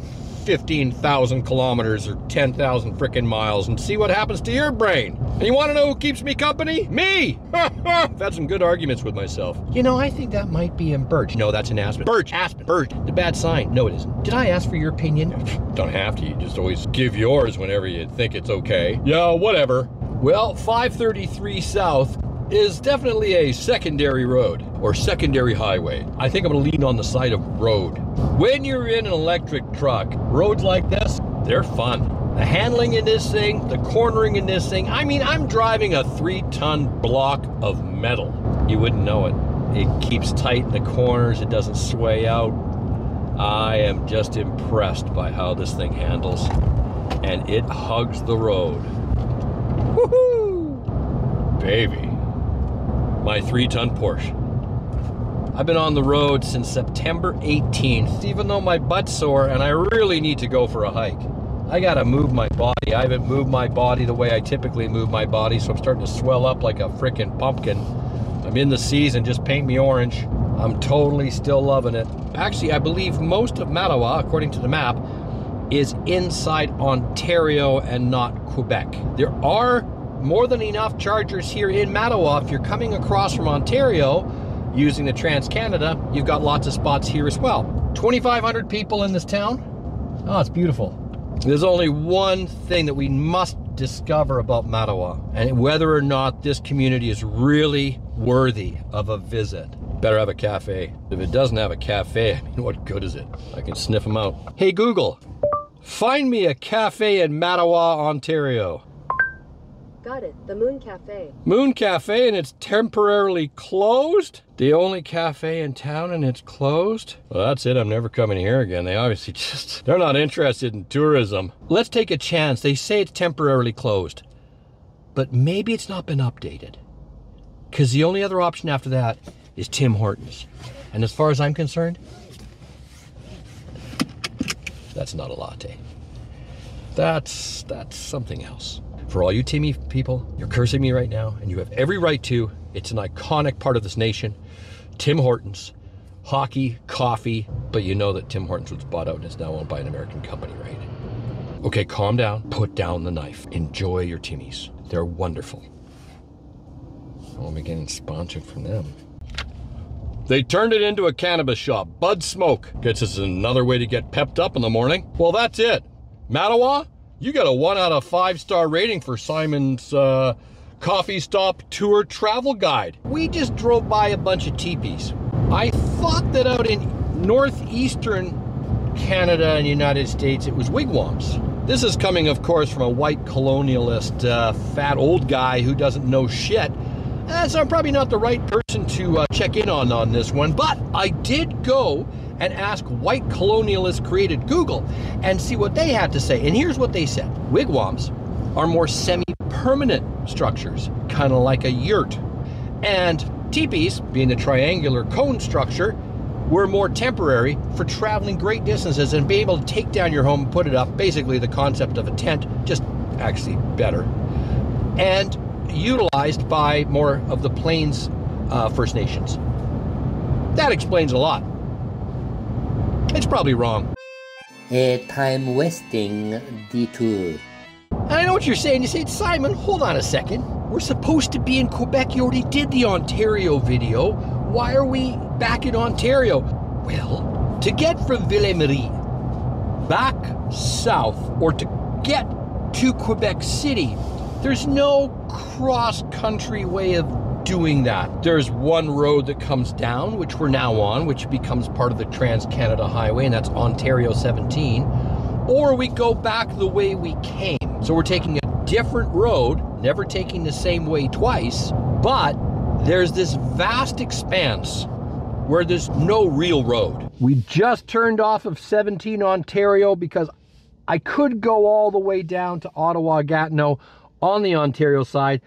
15,000 kilometers or 10,000 frickin' miles and see what happens to your brain. And you want to know who keeps me company? Me! I've had some good arguments with myself. You know, I think that might be in Birch. No, that's in Aspen. Birch, Aspen, Birch. The bad sign. No, it isn't. Did I ask for your opinion? Don't have to. You just always give yours whenever you think it's okay. Yeah, whatever. Well, 533 South is definitely a secondary road or secondary highway. I think I'm gonna lean on the side of road. When you're in an electric truck, roads like this, they're fun. The handling in this thing, the cornering in this thing, I mean, I'm driving a three ton block of metal. You wouldn't know it. It keeps tight in the corners, it doesn't sway out. I am just impressed by how this thing handles. And it hugs the road. Woohoo! Baby my three ton Porsche. I've been on the road since September 18th, even though my butt's sore and I really need to go for a hike. I gotta move my body. I haven't moved my body the way I typically move my body, so I'm starting to swell up like a freaking pumpkin. I'm in the season, just paint me orange. I'm totally still loving it. Actually, I believe most of Mattawa, according to the map, is inside Ontario and not Quebec. There are more than enough chargers here in Mattawa. If you're coming across from Ontario using the Trans Canada, you've got lots of spots here as well. 2,500 people in this town. Oh, it's beautiful. There's only one thing that we must discover about Mattawa, and whether or not this community is really worthy of a visit. Better have a cafe. If it doesn't have a cafe, I mean, what good is it? I can sniff them out. Hey Google, find me a cafe in Mattawa, Ontario. Got it. The Moon Cafe. Moon Cafe and it's temporarily closed? The only cafe in town and it's closed? Well, that's it. I'm never coming here again. They obviously just, they're not interested in tourism. Let's take a chance. They say it's temporarily closed, but maybe it's not been updated. Because the only other option after that is Tim Hortons. And as far as I'm concerned, that's not a latte. That's, that's something else. For all you Timmy people, you're cursing me right now, and you have every right to. It's an iconic part of this nation. Tim Hortons, hockey, coffee, but you know that Tim Hortons was bought out and is now owned by an American company, right? Okay, calm down, put down the knife. Enjoy your Timmies. They're wonderful. Be getting sponsored from them. They turned it into a cannabis shop. Bud Smoke gets us another way to get pepped up in the morning. Well, that's it. Mattawa, you got a one out of five star rating for Simon's uh, coffee stop tour travel guide. We just drove by a bunch of teepees. I thought that out in northeastern Canada and United States it was wigwams. This is coming, of course, from a white colonialist, uh, fat old guy who doesn't know shit. Uh, so I'm probably not the right person to uh, check in on on this one, but I did go and ask white colonialists created Google and see what they had to say. And here's what they said Wigwams are more semi permanent structures, kind of like a yurt. And teepees, being the triangular cone structure, were more temporary for traveling great distances and being able to take down your home and put it up. Basically, the concept of a tent, just actually better. And utilized by more of the Plains uh, First Nations. That explains a lot. It's probably wrong. A time wasting detour. And I know what you're saying. You say, Simon, hold on a second. We're supposed to be in Quebec. You already did the Ontario video. Why are we back in Ontario? Well, to get from Ville Marie back south or to get to Quebec City, there's no cross country way of doing that. There's one road that comes down, which we're now on, which becomes part of the Trans Canada Highway, and that's Ontario 17. Or we go back the way we came. So we're taking a different road, never taking the same way twice, but there's this vast expanse where there's no real road. We just turned off of 17 Ontario because I could go all the way down to Ottawa Gatineau on the Ontario side,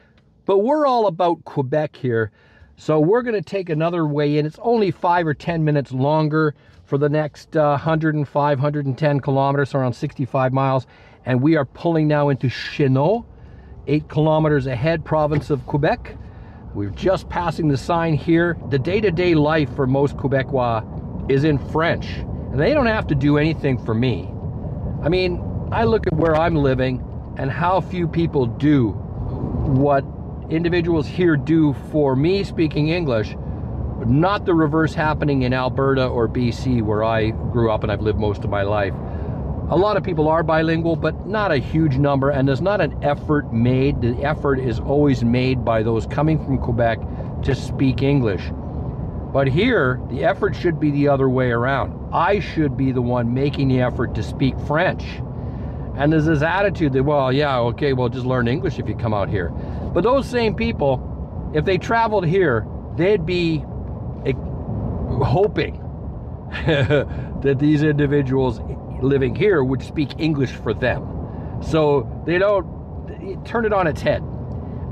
but we're all about Quebec here. So we're going to take another way in. It's only five or 10 minutes longer for the next uh, 105, 110 kilometers, around 65 miles. And we are pulling now into Chenot, eight kilometers ahead, province of Quebec. We're just passing the sign here. The day-to-day life for most Quebecois is in French, and they don't have to do anything for me. I mean, I look at where I'm living and how few people do what individuals here do for me speaking English, but not the reverse happening in Alberta or BC where I grew up and I've lived most of my life. A lot of people are bilingual, but not a huge number, and there's not an effort made. The effort is always made by those coming from Quebec to speak English. But here, the effort should be the other way around. I should be the one making the effort to speak French. And there's this attitude that, well, yeah, okay, well, just learn English if you come out here. But those same people, if they traveled here, they'd be eh, hoping that these individuals living here would speak English for them. So they don't turn it on its head.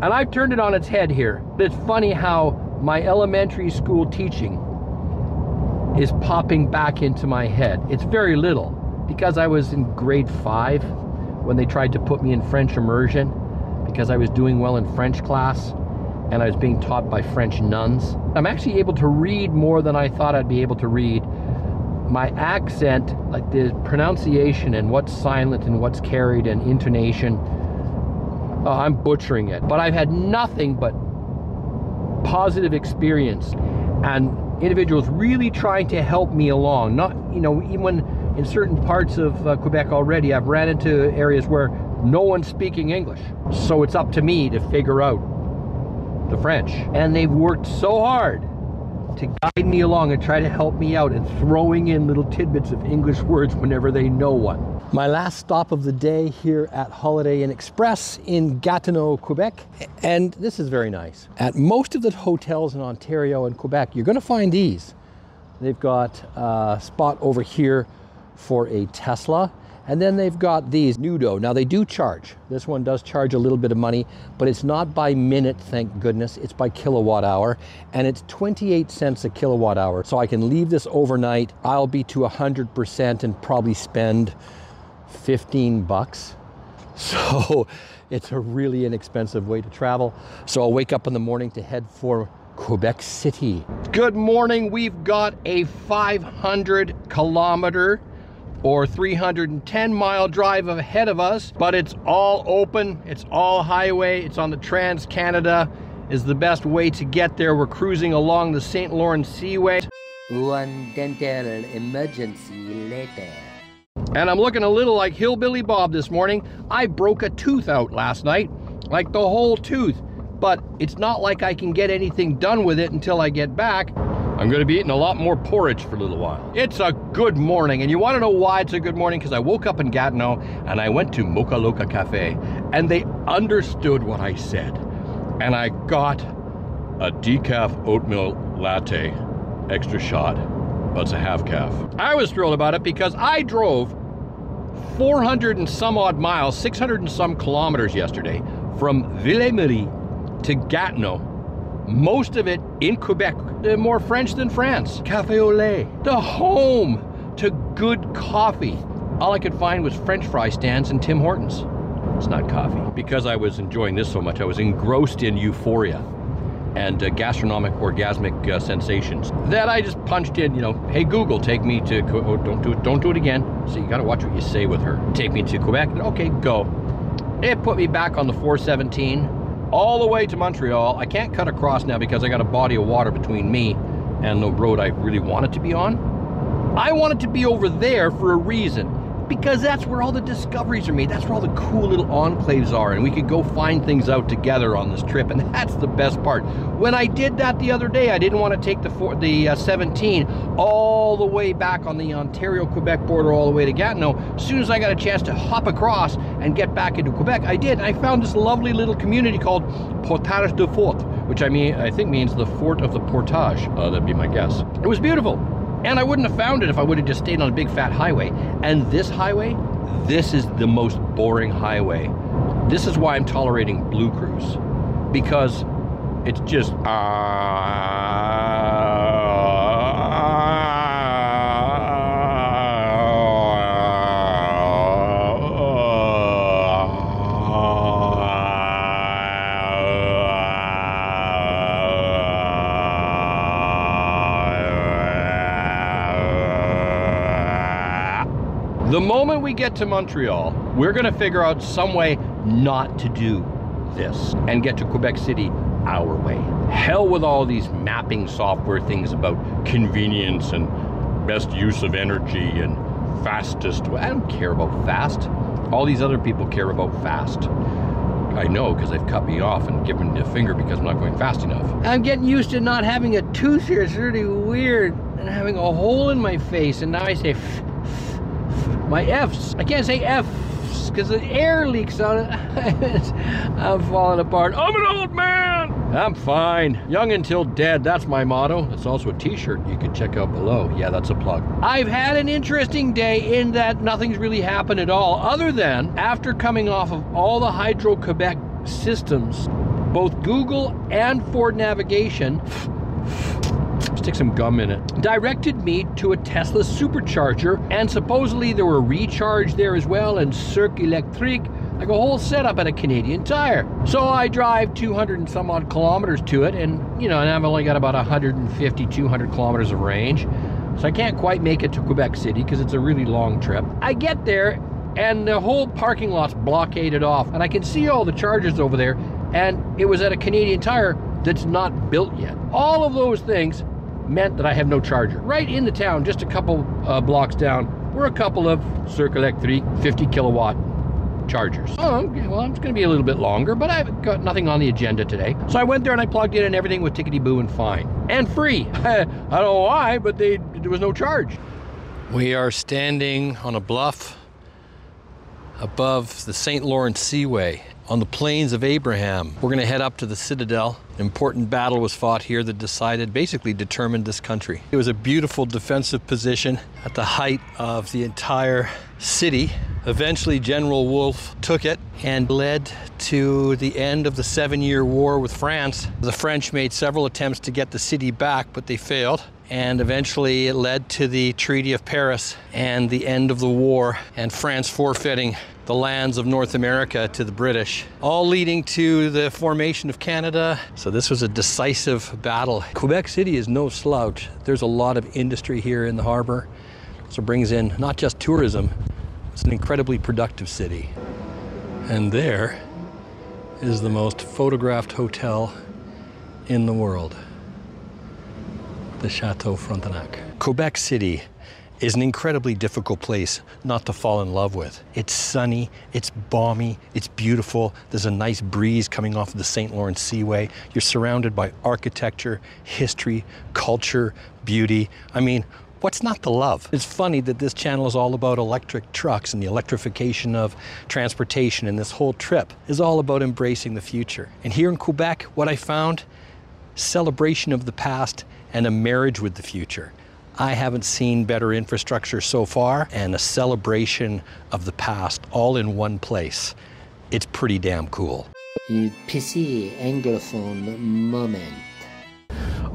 And I've turned it on its head here. It's funny how my elementary school teaching is popping back into my head. It's very little because I was in grade five when they tried to put me in French immersion because I was doing well in French class and I was being taught by French nuns. I'm actually able to read more than I thought I'd be able to read my accent, like the pronunciation and what's silent and what's carried and intonation, oh, I'm butchering it. But I've had nothing but positive experience and individuals really trying to help me along. Not, you know, even in certain parts of uh, Quebec already, I've ran into areas where no one's speaking English. So it's up to me to figure out the French. And they've worked so hard to guide me along and try to help me out and throwing in little tidbits of English words whenever they know one. My last stop of the day here at Holiday Inn Express in Gatineau, Quebec. And this is very nice. At most of the hotels in Ontario and Quebec, you're going to find these. They've got a spot over here for a Tesla and then they've got these Nudo. Now they do charge. This one does charge a little bit of money, but it's not by minute, thank goodness. It's by kilowatt hour, and it's 28 cents a kilowatt hour. So I can leave this overnight. I'll be to 100% and probably spend 15 bucks. So it's a really inexpensive way to travel. So I'll wake up in the morning to head for Quebec City. Good morning. We've got a 500 kilometer or 310 mile drive ahead of us, but it's all open, it's all highway, it's on the Trans-Canada, is the best way to get there. We're cruising along the St. Lawrence Seaway. One dental emergency later. And I'm looking a little like Hillbilly Bob this morning. I broke a tooth out last night, like the whole tooth. But it's not like I can get anything done with it until I get back. I'm gonna be eating a lot more porridge for a little while. It's a good morning, and you wanna know why it's a good morning? Because I woke up in Gatineau and I went to Mocha Loca Cafe, and they understood what I said. And I got a decaf oatmeal latte, extra shot. That's a half calf. I was thrilled about it because I drove 400 and some odd miles, 600 and some kilometers yesterday from Ville-Marie to Gatineau most of it in Quebec, more French than France. Cafe au lait, the home to good coffee. All I could find was French fry stands and Tim Hortons. It's not coffee. Because I was enjoying this so much, I was engrossed in euphoria and uh, gastronomic orgasmic uh, sensations that I just punched in, you know, hey Google, take me to, oh, don't do it, don't do it again. So you gotta watch what you say with her. Take me to Quebec, okay, go. It put me back on the 417 all the way to Montreal. I can't cut across now because I got a body of water between me and the road I really wanted to be on. I wanted to be over there for a reason because that's where all the discoveries are made. That's where all the cool little enclaves are, and we could go find things out together on this trip, and that's the best part. When I did that the other day, I didn't want to take the four, the uh, 17 all the way back on the Ontario-Quebec border, all the way to Gatineau. As soon as I got a chance to hop across and get back into Quebec, I did. I found this lovely little community called Portage de Fort, which I mean I think means the Fort of the Portage. Uh, that'd be my guess. It was beautiful. And I wouldn't have found it if I would have just stayed on a big fat highway. And this highway, this is the most boring highway. This is why I'm tolerating BlueCruise. Because it's just The we get to Montreal, we're gonna figure out some way not to do this and get to Quebec City our way. Hell with all these mapping software things about convenience and best use of energy and fastest. I don't care about fast. All these other people care about fast. I know because they've cut me off and given me a finger because I'm not going fast enough. I'm getting used to not having a tooth here. It's really weird. And having a hole in my face. And now I say my F's. I can't say F's because the air leaks out. I'm falling apart. I'm an old man. I'm fine. Young until dead. That's my motto. It's also a t-shirt you can check out below. Yeah, that's a plug. I've had an interesting day in that nothing's really happened at all other than after coming off of all the Hydro-Quebec systems, both Google and Ford Navigation stick some gum in it, directed me to a Tesla supercharger, and supposedly there were recharge there as well, and Circuit Electrique, like a whole setup at a Canadian Tire. So I drive 200 and some odd kilometers to it, and you know, and I've only got about 150, 200 kilometers of range. So I can't quite make it to Quebec City because it's a really long trip. I get there, and the whole parking lot's blockaded off, and I can see all the chargers over there, and it was at a Canadian Tire that's not built yet. All of those things meant that I have no charger. Right in the town, just a couple uh, blocks down, were a couple of Circuit Electrique 50 kilowatt chargers. Oh, okay, well, it's going to be a little bit longer, but I've got nothing on the agenda today. So I went there and I plugged in and everything was tickety-boo and fine. And free. I don't know why, but they, there was no charge. We are standing on a bluff above the St. Lawrence Seaway on the plains of Abraham. We're going to head up to the Citadel. An important battle was fought here that decided, basically determined this country. It was a beautiful defensive position at the height of the entire city. Eventually, General Wolfe took it and led to the end of the Seven Year War with France. The French made several attempts to get the city back, but they failed. And eventually, it led to the Treaty of Paris and the end of the war, and France forfeiting the lands of North America to the British, all leading to the formation of Canada. So this was a decisive battle. Quebec City is no slouch. There's a lot of industry here in the harbor. So it brings in not just tourism, it's an incredibly productive city. And there is the most photographed hotel in the world, the Chateau Frontenac. Quebec City is an incredibly difficult place not to fall in love with. It's sunny, it's balmy, it's beautiful. There's a nice breeze coming off of the St. Lawrence Seaway. You're surrounded by architecture, history, culture, beauty. I mean, what's not to love? It's funny that this channel is all about electric trucks and the electrification of transportation, and this whole trip is all about embracing the future. And here in Quebec, what I found celebration of the past and a marriage with the future. I haven't seen better infrastructure so far and a celebration of the past all in one place. It's pretty damn cool. PC anglophone moment.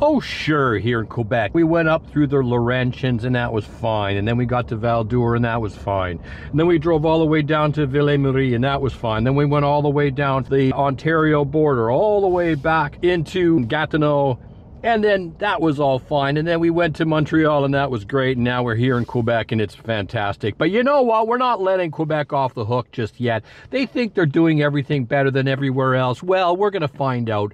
Oh, sure, here in Quebec. We went up through the Laurentians and that was fine. And then we got to Val d'Or and that was fine. And then we drove all the way down to Ville-Marie and that was fine. Then we went all the way down to the Ontario border, all the way back into Gatineau. And then that was all fine. And then we went to Montreal and that was great. And now we're here in Quebec and it's fantastic. But you know what? We're not letting Quebec off the hook just yet. They think they're doing everything better than everywhere else. Well, we're going to find out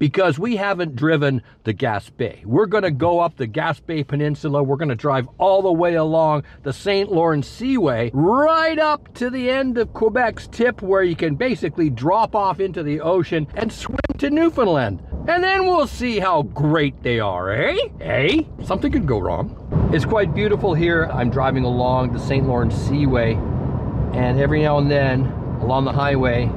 because we haven't driven the Gaspé. We're going to go up the Gaspé Peninsula. We're going to drive all the way along the St. Lawrence Seaway right up to the end of Quebec's tip where you can basically drop off into the ocean and swim to Newfoundland. And then we'll see how great they are, eh? Eh? Something could go wrong. It's quite beautiful here. I'm driving along the St. Lawrence Seaway and every now and then along the highway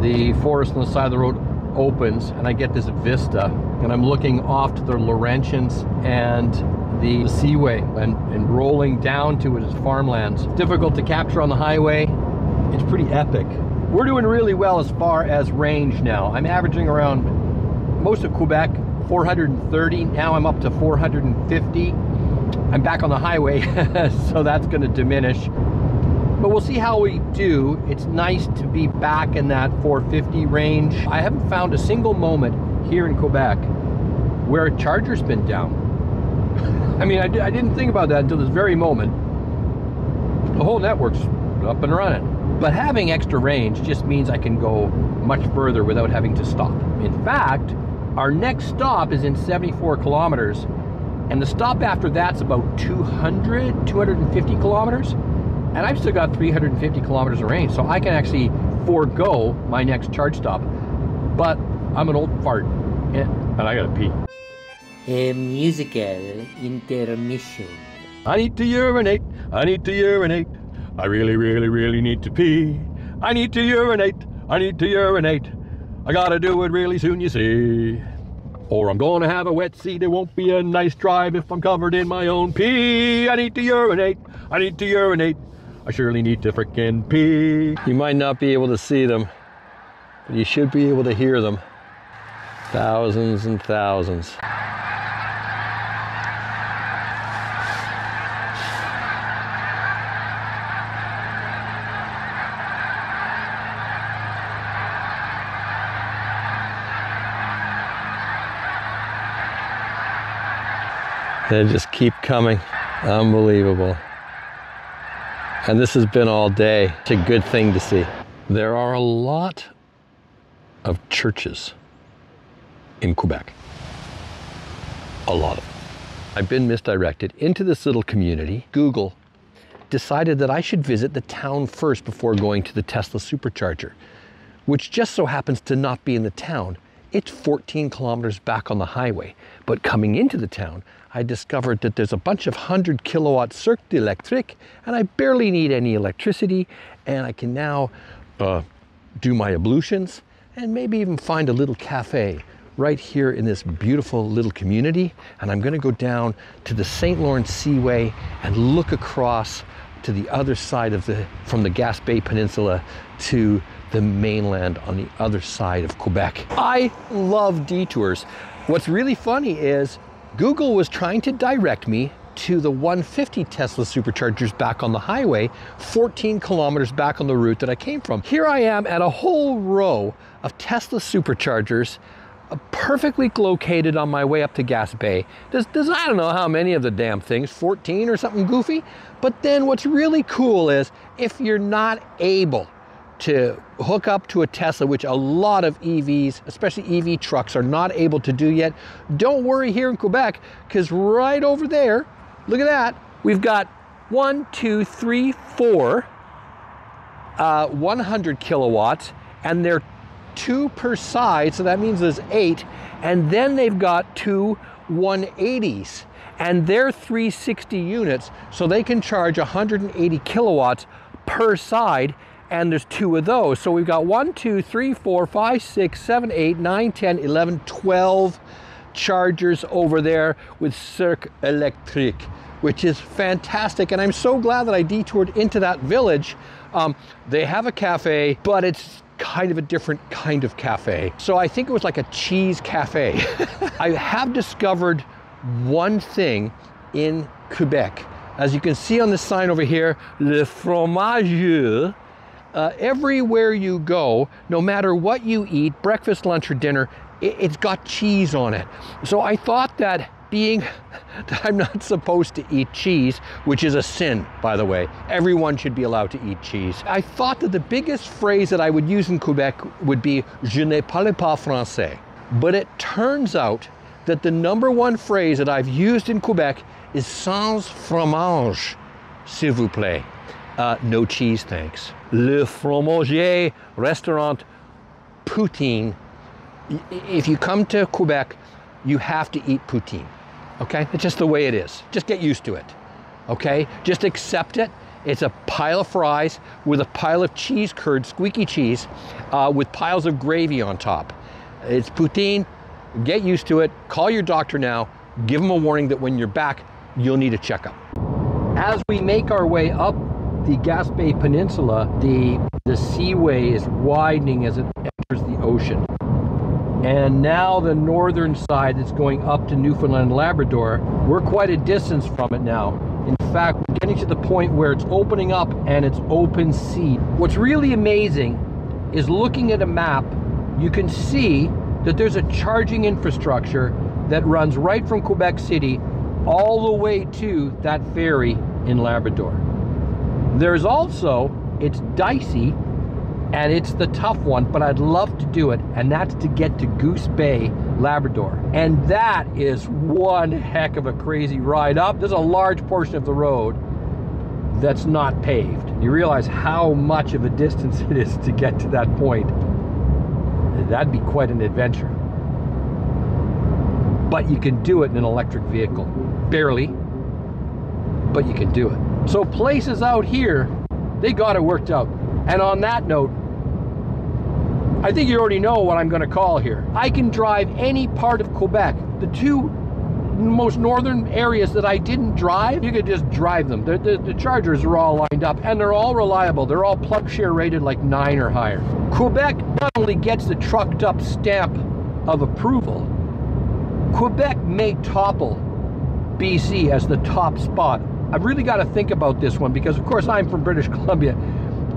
the forest on the side of the road opens and I get this vista and I'm looking off to the Laurentians and the seaway and, and rolling down to it is farmlands. Difficult to capture on the highway. It's pretty epic. We're doing really well as far as range now. I'm averaging around most of Quebec 430. Now I'm up to 450. I'm back on the highway, so that's going to diminish but we'll see how we do. It's nice to be back in that 450 range. I haven't found a single moment here in Quebec where a charger's been down. I mean, I, I didn't think about that until this very moment. The whole network's up and running. But having extra range just means I can go much further without having to stop. In fact, our next stop is in 74 kilometers, and the stop after that's about 200, 250 kilometers and I've still got 350 kilometers of range, so I can actually forego my next charge stop. But I'm an old fart, and I gotta pee. A musical intermission. I need to urinate. I need to urinate. I really, really, really need to pee. I need to urinate. I need to urinate. I gotta do it really soon, you see. Or I'm gonna have a wet seat. It won't be a nice drive if I'm covered in my own pee. I need to urinate. I need to urinate. I surely need to frickin' pee. You might not be able to see them, but you should be able to hear them. Thousands and thousands. They just keep coming. Unbelievable. And this has been all day. It's a good thing to see. There are a lot of churches in Quebec. A lot of them. I've been misdirected into this little community. Google decided that I should visit the town first before going to the Tesla supercharger, which just so happens to not be in the town. It's 14 kilometers back on the highway. But coming into the town, I discovered that there's a bunch of 100 kilowatt circuit electric and I barely need any electricity and I can now uh, do my ablutions and maybe even find a little cafe right here in this beautiful little community. And I'm gonna go down to the St. Lawrence Seaway and look across to the other side of the, from the Gaspé Peninsula to the mainland on the other side of Quebec. I love detours. What's really funny is Google was trying to direct me to the 150 Tesla superchargers back on the highway, 14 kilometers back on the route that I came from. Here I am at a whole row of Tesla superchargers uh, perfectly located on my way up to Gaspé. There's, there's, I don't know how many of the damn things, 14 or something goofy. But then what's really cool is if you're not able to hook up to a Tesla, which a lot of EVs, especially EV trucks, are not able to do yet. Don't worry here in Quebec, because right over there, look at that, we've got one, two, three, four, uh, 100 kilowatts, and they're two per side, so that means there's eight, and then they've got two 180s, and they're 360 units, so they can charge 180 kilowatts per side and there's two of those. So we've got one, two, three, four, five, six, seven, eight, nine, 10, 11, 12 chargers over there with Circuit Electrique, which is fantastic. And I'm so glad that I detoured into that village. Um, they have a cafe, but it's kind of a different kind of cafe. So I think it was like a cheese cafe. I have discovered one thing in Quebec. As you can see on the sign over here, Le Fromage uh, everywhere you go, no matter what you eat, breakfast, lunch, or dinner, it, it's got cheese on it. So I thought that being that I'm not supposed to eat cheese, which is a sin, by the way. Everyone should be allowed to eat cheese. I thought that the biggest phrase that I would use in Quebec would be Je ne parle pas français. But it turns out that the number one phrase that I've used in Quebec is sans fromage, s'il vous plaît. Uh, no cheese, thanks. Le fromager restaurant poutine. If you come to Quebec, you have to eat poutine. Okay? It's just the way it is. Just get used to it. Okay? Just accept it. It's a pile of fries with a pile of cheese curd, squeaky cheese, uh, with piles of gravy on top. It's poutine. Get used to it. Call your doctor now. Give them a warning that when you're back, you'll need a checkup. As we make our way up the Gaspé Peninsula, the, the seaway is widening as it enters the ocean. And now the northern side that's going up to Newfoundland and Labrador, we're quite a distance from it now. In fact, we're getting to the point where it's opening up and it's open sea. What's really amazing is looking at a map, you can see that there's a charging infrastructure that runs right from Quebec City all the way to that ferry in Labrador. There's also, it's dicey and it's the tough one, but I'd love to do it, and that's to get to Goose Bay, Labrador. And that is one heck of a crazy ride up. There's a large portion of the road that's not paved. You realize how much of a distance it is to get to that point. That'd be quite an adventure. But you can do it in an electric vehicle. Barely, but you can do it. So places out here, they got it worked out. And on that note, I think you already know what I'm going to call here. I can drive any part of Quebec. The two most northern areas that I didn't drive, you could just drive them. The, the, the chargers are all lined up and they're all reliable. They're all PlugShare rated like nine or higher. Quebec not only gets the trucked up stamp of approval, Quebec may topple BC as the top spot. I've really got to think about this one because, of course, I'm from British Columbia,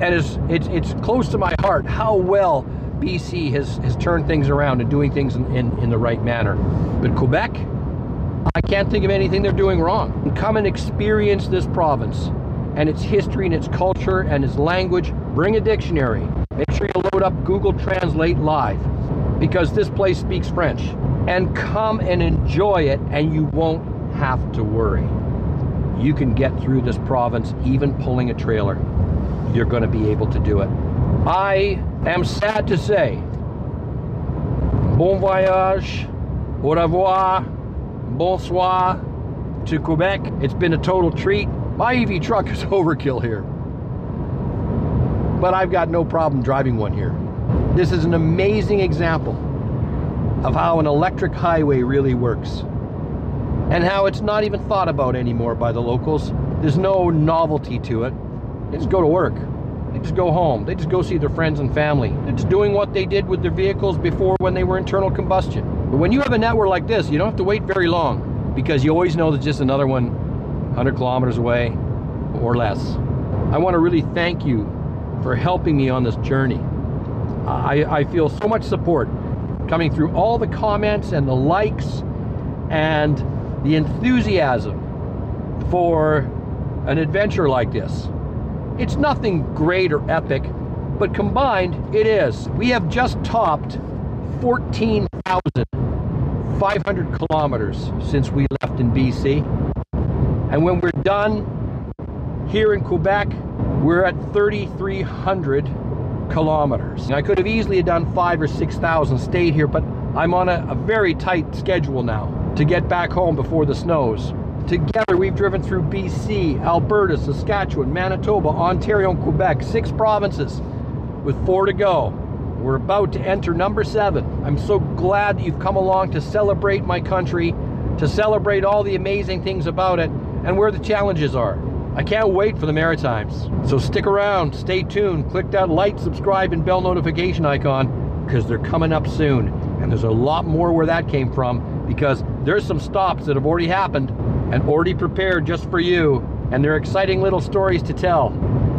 and it's it's it's close to my heart how well BC has has turned things around and doing things in, in, in the right manner. But Quebec, I can't think of anything they're doing wrong. Come and experience this province and its history and its culture and its language. Bring a dictionary. Make sure you load up Google Translate Live because this place speaks French. And come and enjoy it, and you won't have to worry. You can get through this province even pulling a trailer. You're going to be able to do it. I am sad to say, bon voyage, au revoir, bonsoir to Quebec. It's been a total treat. My EV truck is overkill here, but I've got no problem driving one here. This is an amazing example of how an electric highway really works and how it's not even thought about anymore by the locals. There's no novelty to it. They just go to work. They just go home. They just go see their friends and family. They're just doing what they did with their vehicles before when they were internal combustion. But when you have a network like this, you don't have to wait very long because you always know there's just another one 100 kilometers away or less. I want to really thank you for helping me on this journey. I, I feel so much support coming through all the comments and the likes and the enthusiasm for an adventure like this. It's nothing great or epic, but combined it is. We have just topped 14,500 kilometers since we left in BC. And when we're done here in Quebec, we're at 3,300 kilometers. I could have easily done five or 6,000, stayed here, but I'm on a, a very tight schedule now to get back home before the snows. Together, we've driven through BC, Alberta, Saskatchewan, Manitoba, Ontario, and Quebec, six provinces with four to go. We're about to enter number seven. I'm so glad that you've come along to celebrate my country, to celebrate all the amazing things about it, and where the challenges are. I can't wait for the Maritimes. So stick around, stay tuned, click that like, subscribe, and bell notification icon because they're coming up soon. And there's a lot more where that came from because there's some stops that have already happened and already prepared just for you. And they're exciting little stories to tell.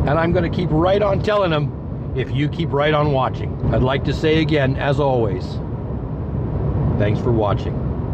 And I'm going to keep right on telling them if you keep right on watching. I'd like to say again, as always, thanks for watching.